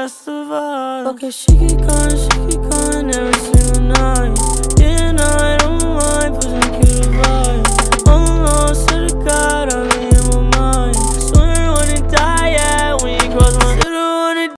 Best of us. Okay, she can come, she can.